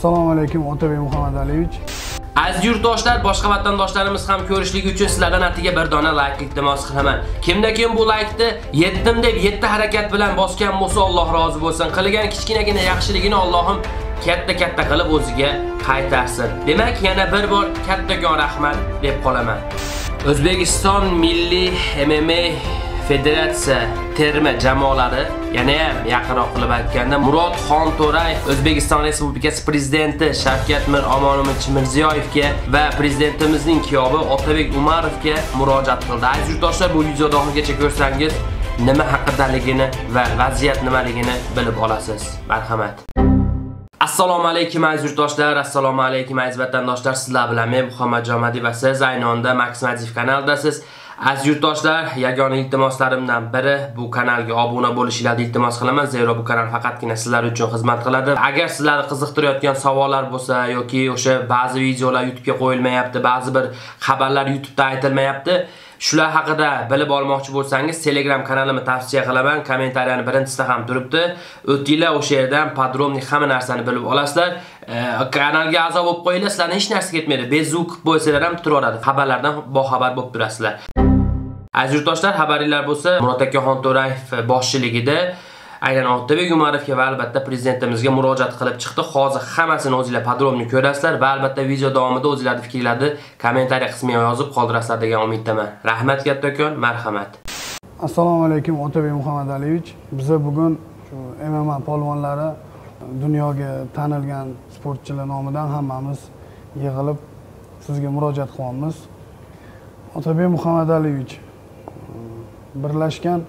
assalomu alaykum otabek muhammadaliyevich Aziz yurtdoshlar, boshqa vatandoshlarimiz ham ko'rishligi uchun sizlardan attiga bir dona layk iltimos qilaman. Kimda kim bu laykni yetdim deb 7 harakat bilan bosgan bo'lsa, Alloh rozi bo'lsin. Qilgan kichkinagina yaxshiligini Allohim katta-katta qilib o'ziga qaytarsin. Demak, yana bir bor kattakon rahmat deb qolaman. O'zbekiston Milliy MMA Federatsiya terma jamoalari yana ham yaqinroq qilib aytganda Murod Xonto'rayev O'zbekiston Respublikasi prezidenti Shavkat Mir Omonovich Mirziyoyevga va prezidentimizning kuyovi Otabek Umarovga murojaat qildi. Aziz yurtdoshlar, bu videoni oxirigacha ko'rsangiz nima haqidaligini va vaziyat nimaligini bilib olasiz. Marhamat. Assalomu alaykum aziz yurtdoshlar, assalomu alaykum aziz vatandoshlar. Sizlar bilan men Muhammad Jomadiy va siz ayni onda Max Mazif kanalidasiz. Aziz yurtdoshlar, yagona iltimoslarimdan biri bu kanalga obuna bo'lishingizni iltimos qilaman, zero bu kanal faqatgina sizlar uchun xizmat qiladi. Agar sizlarni qiziqtirayotgan savollar bo'lsa yoki o'sha ba'zi videolar YouTube'ga qo'yilmayapti, ba'zi bir xabarlar YouTube'da aytilmayapti, Shular haqida bilib olmoqchi bo'lsangiz, Telegram kanalimni tavsiya qilaman. Kommentariyani birinchisida ham turibdi. O'tinglar o'sha yerdan podrobniy hamma narsani bilib olasizlar. Kanalga a'zo bo'lib qo'yinglar, sizlarga hech narsa ketmaydi. Bezuk bo'lsalar ham turaveradi. Xabarlardan boxabar bo'lib turasizlar. Aziz yurtdoshlar, xabaringlar bo'lsa, Murod akaxon to'rayev boshchiligida aynan Otabek Umarovga va albatta prezidentimizga murojaat qilib chiqdi. Hozir hammasini o'zingizlar podrobni ko'rasizlar va albatta video davomida o'zinglarni fikrlarni kommentariya qismiga yozib qoldirasizlar degan umiddaman. Rahmat kattakon, marhamat. assalomu alaykum otabek muhammadaliyevich biz bugun shu mma polvonlari dunyoga tanilgan sportchilar nomidan hammamiz yig'ilib sizga murojaat qilyapmiz otabek muhammadaliyevich birlashgan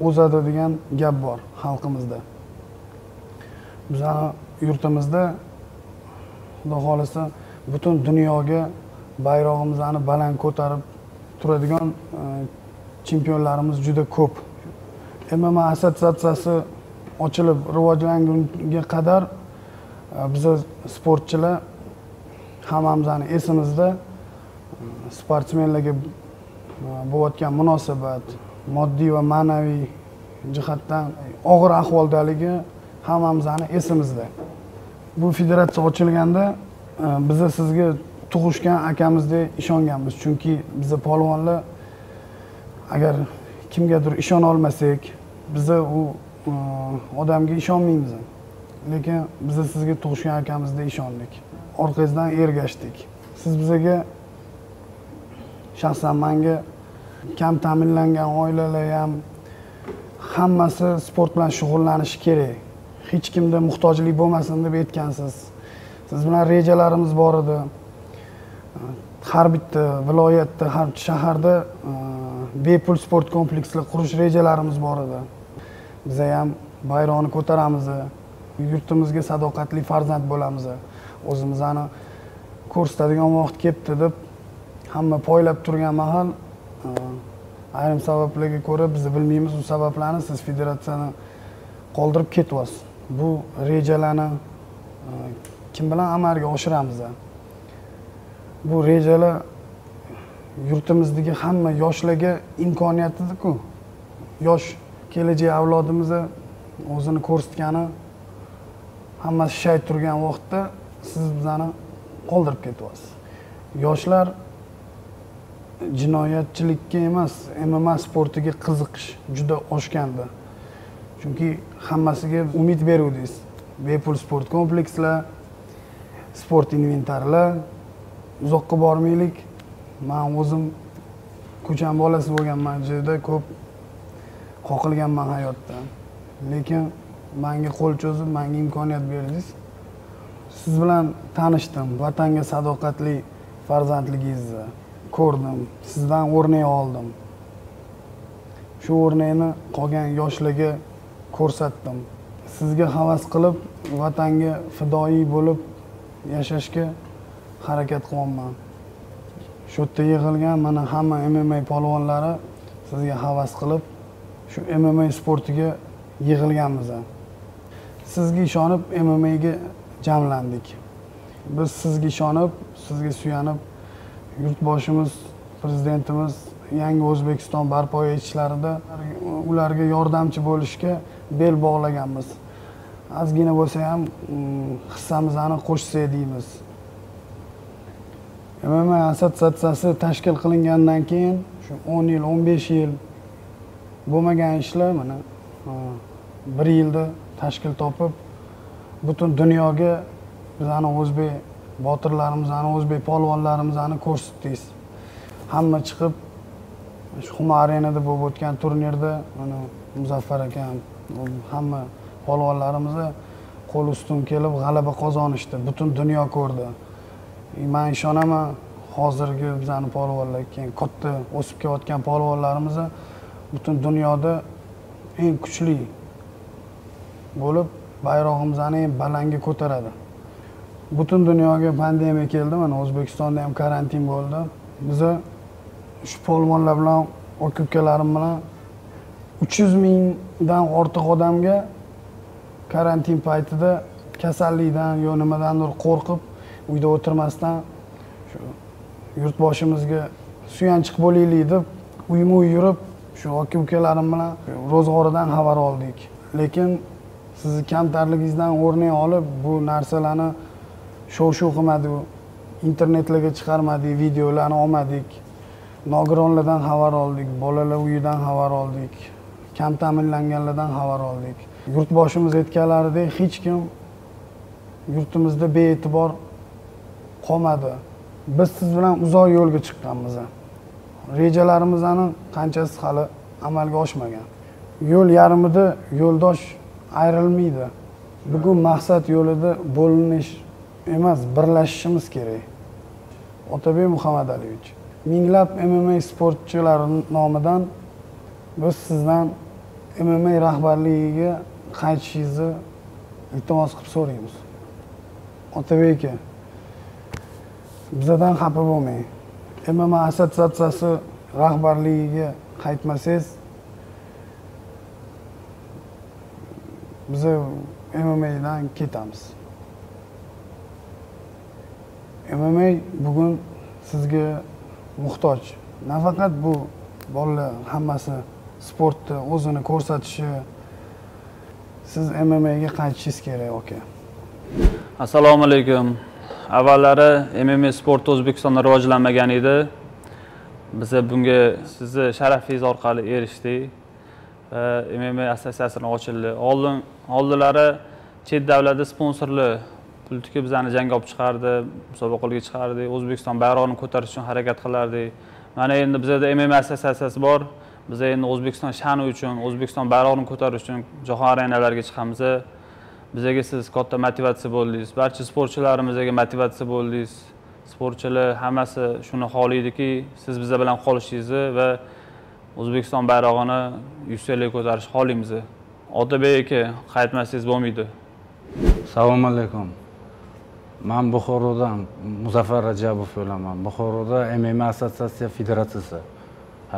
o'zadi degan gap bor xalqimizda. Bizani yurtimizda xudo xohlasa butun dunyoga bayrog'imizni baland ko'tarib turadigan e, chempionlarimiz juda ko'p. Mma assotsiatsiyasi ochilib rivojlangunga qadar e, biza sportchilar hammamizni esimizda e, sportsmenlarga bo'layotgan munosabat moddiy va ma'naviy jihatdan og'ir ahvoldaligi hammamizni esimizda. Bu federatsiya ochilganda e, biza sizga tug'ishgan akamizdek ishonganmiz. Chunki biza polvonlar agar kimgadir ishona olmasak biza u e, odamga ishonmaymiz. Lekin biza sizga tug'ishgan akamizdek ishondik. Orqangizdan ergashdik. Siz bizaga shaxsan manga kam ta'minlangan oilalar ham hammasi sport bilan shug'ullanishi kerak. Hech kimda muhtojlik bo'lmasin deb aytgansiz. Siz bilan rejalarimiz bor edi. Har bitta viloyatda har shaharda e, bepul sport komplekslar qurish rejalarimiz bor edi. Biza ham bayroqni ko'taramiz yurtimizga sadoqatli farzand bo'lamiz. O'zimizni ko'rsatadigan vaqt kelibdi deb hamma poylab turgan mahal ayrim sabablarga ko'ra biz bilmaymiz u sabablarni siz federatsiyani qoldirib ketyapsiz. Bu rejalarni e, kim bilan amalga oshiramiz bu rejalar yurtimizdagi hamma yoshlarga imkoniyatiku yosh kelajak avlodimizni o'zini ko'rsatgani hammasi shay turgan vaqtda siz bizani qoldirib ketyapsiz. Yoshlar jinoyatchilikka emas mma sportiga qiziqish juda oshgandi. Chunki hammasiga umid beruvdingiz. Bepul sport komplekslar sport inventarlar uzoqqa bormaylik. Man o'zim ko'chani bolasi bo'lganman juda ko'p qoqilganman hayotda. Lekin manga qo'l cho'zib manga imkoniyat berdingiz. Siz bilan tanishdim. Vatanga sadoqatli farzandligingizni. Ko'rdim sizdan o'rnak oldim. Shu o'rnakni qolgan yoshlarga ko'rsatdim. Sizga havas qilib vatanga fidoyi bo'lib yashashga harakat qilyapman shu yerda yig'ilgan mana hamma mma polvonlari sizga havas qilib shu mma sportiga yig'ilganmiz. Sizga ishonib mmaga jamlandik. Biz sizga ishonib sizga suyanib yurtboshimiz prezidentimiz yangi o'zbekiston barpo etishlarida ularga yordamchi bo'lishga bel bog'laganmiz. Ozgina bo'lsa ham mm, hissamizni qo'shsak deymiz. Mma assotsiatsiyasi tashkil qilingandan keyin shu o'n yil o'n besh yil bo'lmagan ishlar mana bir yilda tashkil topib butun dunyoga bizani o'zbek botirlarimizni o'zbek polvonlarimizni ko'rsatdingiz hamma chiqib shu humo arenada bo'lib o'tgan turnirda mana muzaffar akam hamma polvonlarimizni qo'l ustun kelib g'alaba qozonishdi. Butun dunyo ko'rdi. Man ishonaman hozirgi bizani polvonlar keyin katta o'sib kelayotgan polvonlarimizni butun dunyoda eng kuchli bo'lib bayrog'imizni eng balandga ko'taradi. Butun dunyoga pandemiya keldi mana o'zbekistonda ham karantin bo'ldi. Biza shu polvonlar bilan aka ukalarim bilan uch yuz mingdan ortiq odamga karantin paytida kasallikdan yo nimadandir qo'rqib uyda o'tirmasdan shu yurtboshimizga suyanchiq bo'laylik deb uyma uy yurib shu aka ukalarim bilan ro'zg'oridan xabar oldik. Lekin sizni kamtarligingizdan o'rnak olib bu narsalarni shov shuv qilmadiku internetlarga chiqarmadik videolarni olmadik. Nogironlardan xabar oldik bolalar uyidan xabar oldik kam ta'minlanganlardan xabar oldik. Yurtboshimiz aytganlaridek hech kim yurtimizda bee'tibor qolmadi. Biz siz bilan uzoq yo'lga chiqqanmiz. Rejalarimizni qanchasi hali amalga oshmagan. Yo'l yarimida yo'ldosh ayrilmaydi. Bugun maqsad yo'lida bo'linish emas birlashishimiz kerak. Otabek muhammadaliyevich minglab mma sportchilari nomidan biz sizdan mma rahbarligiga qaytishingizni iltimos qilib so'raymiz. Otabek aka bizadan xafa bo'lmang. Mma assotsiatsiyasi rahbarligiga qaytmasangiz biza mmadan ketamiz. Mma bugun sizga muhtoj. Nafaqat bu bolalar hammasi sportda o'zini ko'rsatishi siz mmaga qaytishingiz kerak aka assalomu alaykum. Avvallari mma sporti o'zbekistonda rivojlanmagan edi. Biza bunga sizni sharafingiz orqali erishdik. Mma assotsiatsiyasini ochildi. Oldin oldilari chet davlatda sponsorli pul tikib bizani jangga olib chiqardi musobaqalarga chiqardik o'zbekiston bayrog'ini ko'tarish uchun harakat qilardik mana endi bizada mma assotsiatsiyasi bor. Biz endi o'zbekiston sha'ni uchun o'zbekiston bayrog'ini ko'tarish uchun jahon arenalarga chiqamiz. Bizaga siz katta motivatsiya bo'ldingiz. Barcha sportchilarimizga motivatsiya bo'ldingiz. Sportchilar hammasi shuni xohlaydiki siz biza bilan qolishingizni va o'zbekiston bayrog'ini yuksaklarga ko'tarishni xohlaymiz. Otabek aka qaytmasangiz bo'lmaydi. Assalomu alaykum. Man buxorodan muzaffar rajabov bo'laman buxoroda mma assotsiatsiya federatsiyasi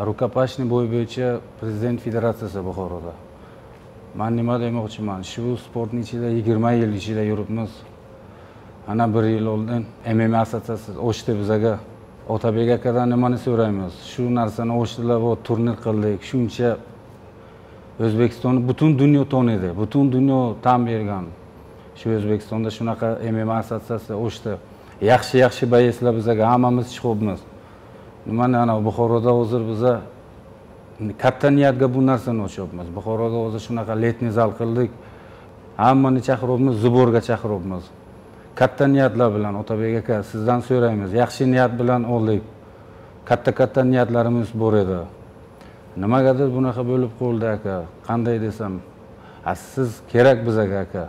rukopashniy bo'y bo'yicha prezident federatsiyasi buxoroda man nima demoqchiman shu sportni ichida yigirma yil ichida yuribmiz ana bir yil oldin mma assotsiatsiyasi ochdi bizaga otabek akadan nimani so'raymiz shu narsani ochdilar va turnir qildik shuncha o'zbekistonni butun dunyo taniydi butun dunyo tan bergan shu o'zbekistonda shunaqa mma assotsiatsiya ochdi. Yaxshi yaxshi boyeslar bizaga hammamiz chiqyapmiz. Nimani anavi buxoroda hozir biza katta niyatga bu narsani ochyapmiz. Buxoroda hozir shunaqa letniy zal qildik. Hammani chaqiryapmiz zuborga chaqiryapmiz. Katta niyatlar bilan otabek aka sizdan so'raymiz. Yaxshi niyat bilan oldik. Katta katta niyatlarimiz bor edi. Nimagadir bunaqa bo'lib qoldi aka. Qanday desam siz kerak bizaga aka.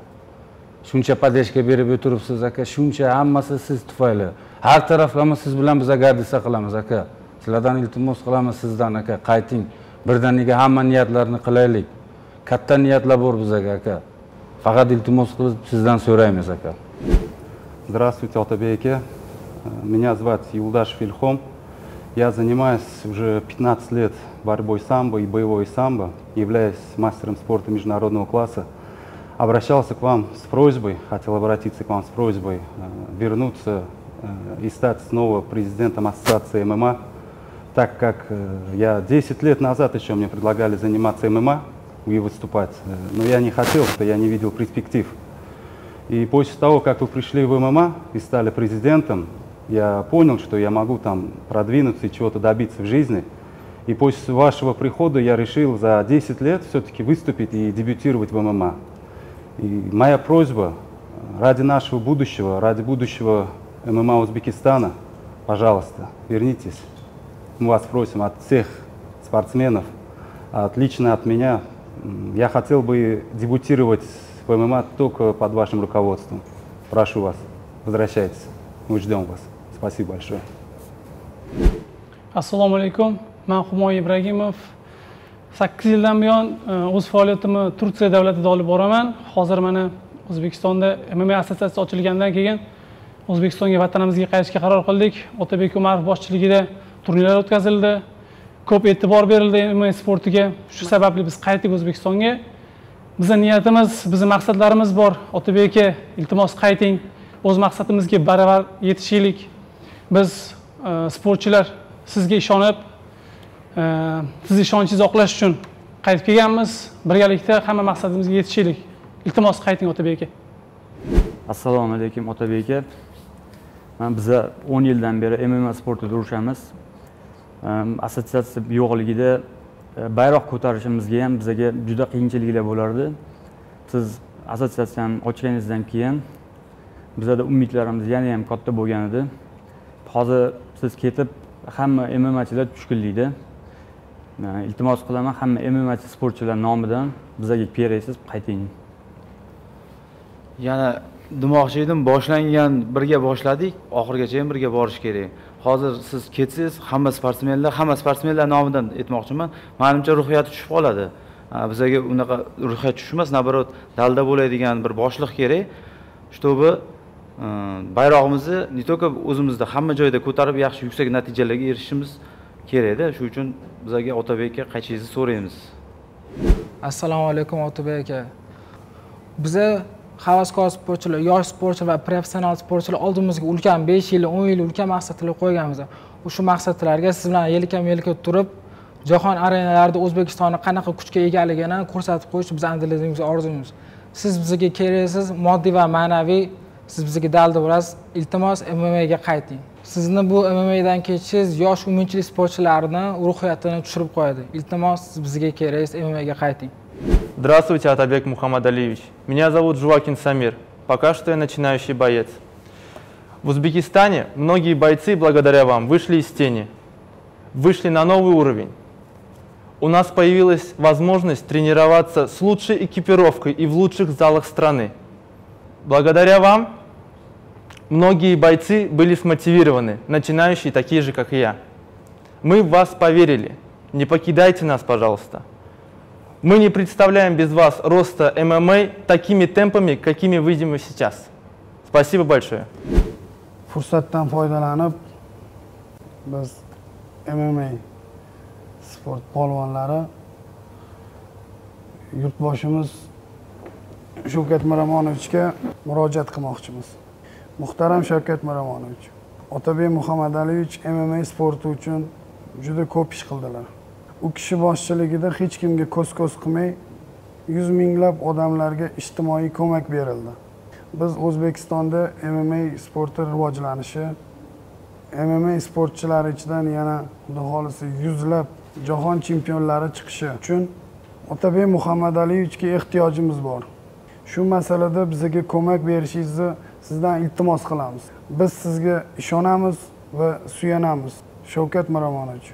Shuncha podeshka berib o'tiribsiz aka. Shuncha hammasi siz tufayli. Har taraflama siz bilan biza гордиться qilamiz aka. Sizlardan iltimos qilamiz sizdan aka. Qayting. Birdaniga hamma niyatlarni qilaylik? Katta niyatlar bor bizaga aka. Faqat iltimos qilib sizdan so'raymiz aka. Здравствуйте, Алтабейке. Меня зовут Юлдаш Фильхом. Я занимаюсь уже 15 лет борьбой самбо и боевой самбо, являюсь мастером спорта международного класса. Обращался к вам с просьбой, хотел обратиться к вам с просьбой э, вернуться э, и стать снова президентом Ассоциации ММА, так как э, я 10 лет назад еще мне предлагали заниматься ММА, и выступать. Но я не хотел, что я не видел перспектив. И после того, как вы пришли в ММА и стали президентом, я понял, что я могу там продвинуться и чего-то добиться в жизни. И после вашего прихода я решил за 10 лет все-таки выступить и дебютировать в ММА. И моя просьба э, ради нашего будущего, ради будущего ММА Узбекистана, пожалуйста, вернитесь. Мы вас просим от всех спортсменов, от лично от меня. Я хотел бы дебютировать в ММА только под вашим руководством. Прошу вас, возвращайтесь. Мы ждем вас. Спасибо большое. assalomu alaykum man humoy ibragimov sakkiz yildan buyon e, o'z faoliyatimni turkiya davlatida olib boraman. Hozir mana o'zbekistonda mma assotsiatsiyasi ochilgandan keyin o'zbekistonga vatanimizga qaytishga qaror qildik. Otabek umarov boshchiligida turnirlar o'tkazildi. Ko'p e'tibor berildi mma sportiga. Shu sababli biz qaytdik o'zbekistonga. Bizni niyatimiz bizni maqsadlarimiz bor. Otabek aka iltimos qayting. O'z maqsadimizga baravar yetishaylik. Biz e, sportchilar sizga ishonib sizni ishonchingizni oqlash uchun qaytib kelganmiz. Birgalikda hamma maqsadimizga yetishaylik. Iltimos qayting otabek aka assalomu alaykum otabek aka man biza o'n yildan beri mma sportida urushamiz assotsiatsiya yo'qligida e, bayroq ko'tarishimizga ham bizaga juda qiyinchiliklar bo'lardi. Siz assotsiatsiyani ochganingizdan keyin bizada umidlarimiz yana ham katta bo'lgan edi. Hozir siz ketib hamma mmachilar tushkunlikda. Iltimos qilaman hamma mmachi sportchilar nomidan bizaga kerak qayting. Yana demoqchi edim boshlangan birga boshladik oxirigacha ham birga borish kerak. Hozir siz ketsangiz hamma sportsmenlar hamma sportsmenlar nomidan aytmoqchiman. Manimcha ruhiyati tushib qoladi. Bizaga unaqa ruhiyat tushmas наоборот dalda bo'ladigan bir boshliq kerak. Чтобы bayrog'imizni не только o'zimizda hamma joyda ko'tarib yaxshi yuksak natijalarga erishishimiz kerakda shu uchun bizlarga otabek aka qaytishingizni so'raymiz. Assalomu alaykum otabek aka. Biza havaskor sportchilar yosh sportchilar va professional sportchilar oldimizga ulkan besh yil o'n yil ulkan maqsadlar qo'yganmiz. O'sha maqsadlarga siz bilan yelkama yelka turib jahon arenalarida o'zbekistonni qanaqa kuchga egaligini ko'rsatib qo'yish bizni dilimiz orzuyimiz siz bizga keraksiz moddiy va ma'naviy siz bizga dalda bo'lasiz iltimos mmaga qayting sizni bu mmadan ketishingiz yosh umidli sportchilarni ruhiyatini tushirib qo'yadi iltimos siz bizga keraksiz mmaga qayting Здравствуйте, Атабек Мухаммад Алиевич. Меня зовут Жуакин Самир. Пока что я начинающий боец. В Узбекистане многие бойцы благодаря вам вышли из тени, вышли на новый уровень. У нас появилась возможность тренироваться с лучшей экипировкой и в лучших залах страны. Благодаря вам многие бойцы были смотивированы, начинающие такие же, как и я. Мы в вас поверили. Не покидайте нас, пожалуйста. Мы не представляем без вас роста ММА такими темпами, какими выйдем сейчас. Спасибо большое. fursatdan foydalanib biz mma sport polvonlari yurtboshimiz shavkat miromonovichga murojaat qilmoqchimiz. Muhtaram shavkat miromonovich otabek muhammadaliyevich mma sporti uchun juda ko'p ish qildilar. U kishi boshchiligida hech kimga ko'z ko'z qilmay yuz minglab odamlarga ijtimoiy ko'mak berildi. Biz o'zbekistonda mma sporti rivojlanishi mma sportchilari ichidan yana xudo xohlasa yuzlab jahon chempionlari chiqishi uchun otabek muhammadaliyevichga ehtiyojimiz bor. Shu masalada bizga ko'mak berishingizni sizdan iltimos qilamiz biz sizga ishonamiz va suyanamiz shavkat miromonovich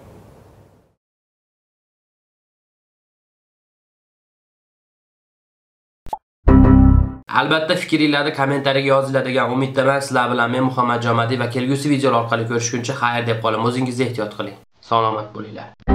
Albatta fikringlarni kommentariyaga yoziladigan umiddaman sizlar bilan men Muhammad Jomadiy va kelgusi videolar orqali ko'rishguncha xayr deb qolaman. O'zingizni ehtiyot qiling. Salomat bo'linglar.